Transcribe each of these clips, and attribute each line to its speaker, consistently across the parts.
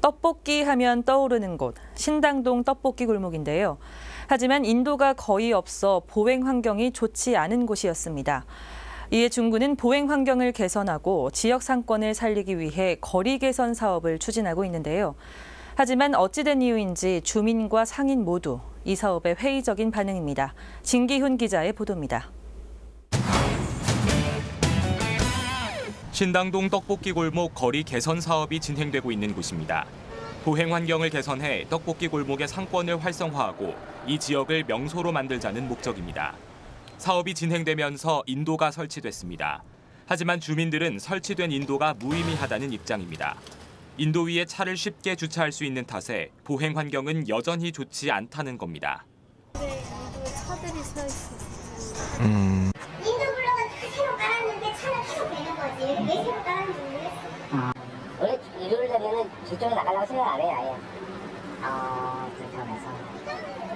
Speaker 1: 떡볶이 하면 떠오르는 곳, 신당동 떡볶이 골목인데요. 하지만 인도가 거의 없어 보행 환경이 좋지 않은 곳이었습니다. 이에 중구는 보행 환경을 개선하고 지역 상권을 살리기 위해 거리 개선 사업을 추진하고 있는데요. 하지만 어찌된 이유인지 주민과 상인 모두 이 사업에 회의적인 반응입니다. 진기훈 기자의 보도입니다.
Speaker 2: 신당동 떡볶이 골목 거리 개선 사업이 진행되고 있는 곳입니다. 보행 환경을 개선해 떡볶이 골목의 상권을 활성화하고 이 지역을 명소로 만들자는 목적입니다. 사업이 진행되면서 인도가 설치됐습니다. 하지만 주민들은 설치된 인도가 무의미하다는 입장입니다. 인도 위에 차를 쉽게 주차할 수 있는 탓에 보행 환경은 여전히 좋지 않다는 겁니다.
Speaker 3: 네, 차들이 서 있어서
Speaker 4: 음,
Speaker 5: 원래 일요일 되면은 저쪽에 나가려고 생각 안 해요, 아예. 아, 그렇다고 해서.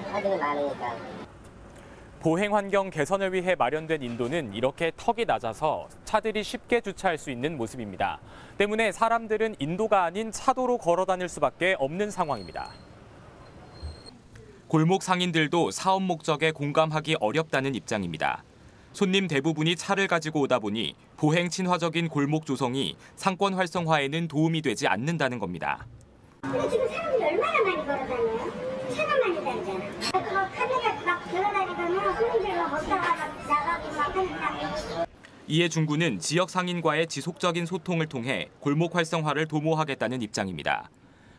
Speaker 5: 사람들이 많으니까.
Speaker 2: 보행 환경 개선을 위해 마련된 인도는 이렇게 턱이 낮아서 차들이 쉽게 주차할 수 있는 모습입니다. 때문에 사람들은 인도가 아닌 차도로 걸어 다닐 수밖에 없는 상황입니다. 골목 상인들도 사업 목적에 공감하기 어렵다는 입장입니다. 손님 대부분이 차를 가지고 오다 보니 보행 친화적인 골목 조성이 상권 활성화에는 도움이 되지 않는다는 겁니다.
Speaker 6: 근데 지금 사람들이 얼마나 많이 걸어다녀요? 차가 많이 다니잖아. 그 카메라 막 돌아다니면 손님들과 먹다가 막 나가고 막 하니까.
Speaker 2: 이에 중구는 지역 상인과의 지속적인 소통을 통해 골목 활성화를 도모하겠다는 입장입니다.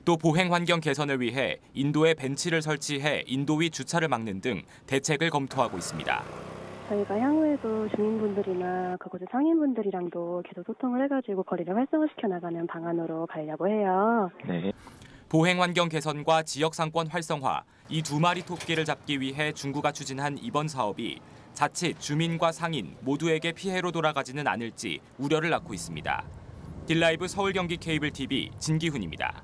Speaker 2: 또 보행 환경 개선을 위해 인도에 벤치를 설치해 인도 위 주차를 막는 등 대책을 검토하고 있습니다.
Speaker 7: 저희가 향후에도 주민분들이나 그곳의 상인분들이랑도 계속 소통을 해가지고 거리를 활성화시켜 나가는 방안으로 가려고 해요.
Speaker 2: 보행 환경 개선과 지역 상권 활성화 이 두 마리 토끼를 잡기 위해 중구가 추진한 이번 사업이 자칫 주민과 상인 모두에게 피해로 돌아가지는 않을지 우려를 낳고 있습니다. 딜라이브 서울 경기 케이블 TV 진기훈입니다.